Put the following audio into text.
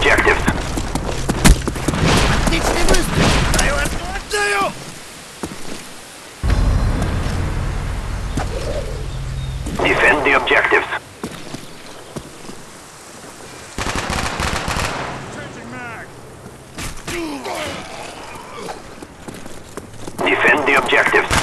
the objectives. Defend the objectives. Defend the objectives.